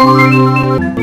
Música